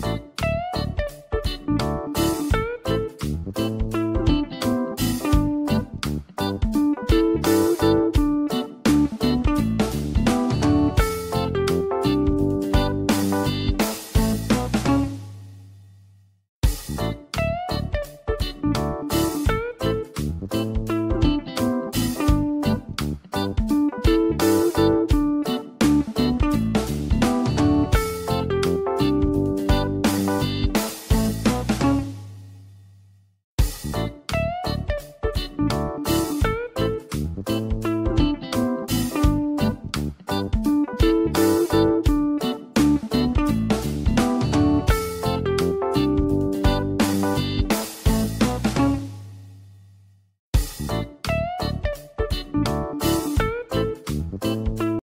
Bye.